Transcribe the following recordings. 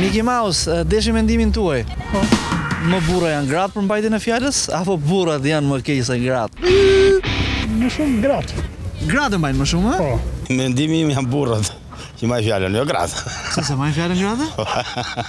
Miki Maus, desha mendimin tuaj. Po. Më burra janë gratë për mbajtjen e fjalës apo burrat janë më keq se gratë? Më shumë gratë. Gratë mbajnë më shumë, a? Po. Mendimi im janë burrat që mbajnë fjalën, jo gratë. Pse s'e mbajnë fjalën gratë?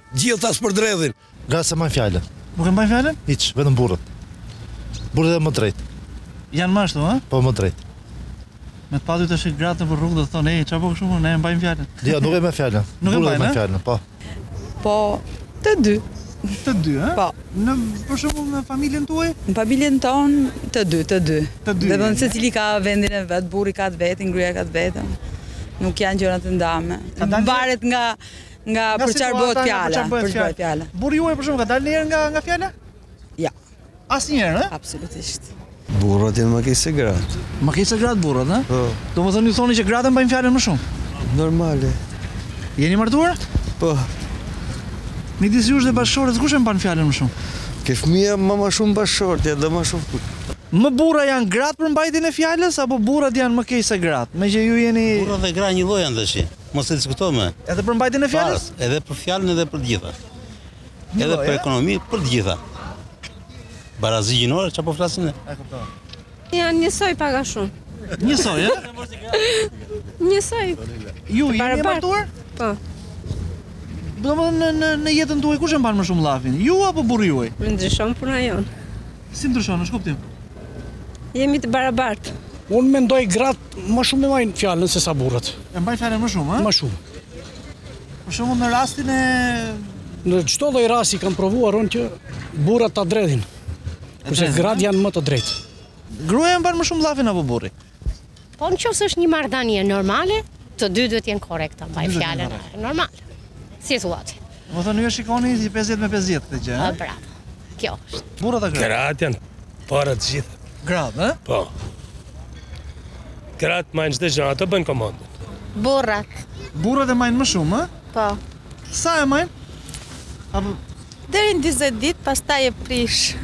Gjithë ta përdredhin. Gratë s'e mbajnë fjalën. Nuk e mbajnë fjalën? Hiç, vetëm burrat. Burrat janë më drejt. Janë më ashtu, ë? Po më drejt. Me të pa tu të shiku gratë nëpër rrugë dhe të thonë, ej, ça po thu kështu më, ne e mbajmë fjalën. Jo, nuk e majnë fjalën. Nuk e mbajnë fjalën, po. Po, të dy. Të dy, e? Po. Në, për shembull, në familjen tuaj? Në familjen tonë, të dy, të dy. Të dy. Dhe dhe secili ka vendin e vet, burri ka të vetin, gruaja ka të vetin. Nuk janë gjërat të ndame. Varet nga Nga për çfarë bëhet fjala, për çfarë bëhet fjala. Burri juaj për shembull ka dalë nga nga fjala? Jo. Asnjëherë, ëh? Absolutisht. Burrat janë më keq se gratë. Më keq se gratë burrat, ëh? Po. Domethënë ju thoni që gratë mbajnë fjalën më shumë. Normale. Jeni martuar? Po. Midis jush dhe bashkëshortes kush e mban fjalën më shumë? Ke fëmija më më shumë bashkëshortja dhe më shumë. Më burra janë gratë për mbajtjen e fjalës apo burrat janë më keq se gratë? Meqë ju jeni Burra dhe gra një lloj janë tash. Mos e diskuto më. Edhe për mbajtjen e fjalës? Edhe për fjalën edhe për të gjitha. Edhe për ekonomi, për të gjitha. Barazi gjinore, që po flasin e? E këpëtoj. Janë njësoj pak a shumë. Njësoj, e? Njësoj. Ju, jeni e martuar? Po. Domethënë, në, në jetën tuaj, kush e mban më shumë llafin? Ju apo burri juaj? Më ndryshon puna jonë. Si ndryshon, në ç'kuptim? Jemi të barabartë. Unë mendoj gratë më shumë e majnë fjalën sesa burrat. E mbajnë fjalën më shumë, e? Më shumë. Më shumë në rastin e... Në çdo lloj rasti kam provuar unë që burrat ta dredhin. Kurse gratë janë më të drejtë. Gruaja e mban më shumë llafin apo burri? Po në qoftë se është një marrëdhënie normale, të dy duhet të jenë korrekt të mbajnë fjalën. Normal, si thua ti. Domethënë, ju e shikoni 50 me 50 këtë gjë, e? Bravo, kjo është. Burrat a gratë? Gratë janë, para të gjithëve. Gratë, e? Po. Gratë majnë gjithë gjënë, ato bëjnë komandën. Burrat. Burrat e majnë më shumë, e? Po. Sa e majnë? Apo... Deri në 20 ditë, pastaj e prish.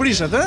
Prishet, e?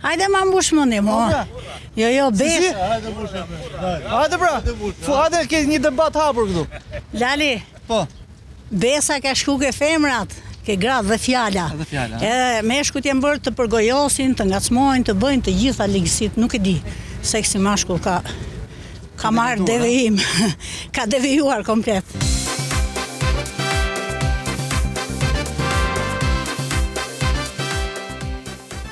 Hajde ma mbush mendjen mo. Jo jo besë. Hajde mbush. Hajde pra. Fu hajde ke një debat hapur këtu. Lali. Po. Besa ka shku ke femrat, ke gratë dhe fjala. Edhe fjala. Edhe meshkujt janë bërë të përgojosin, të ngacmojnë, të bëjnë të gjitha ligësit, nuk e di. Seksi mashkull ka ka marrë devijim. ka devijuar komplet.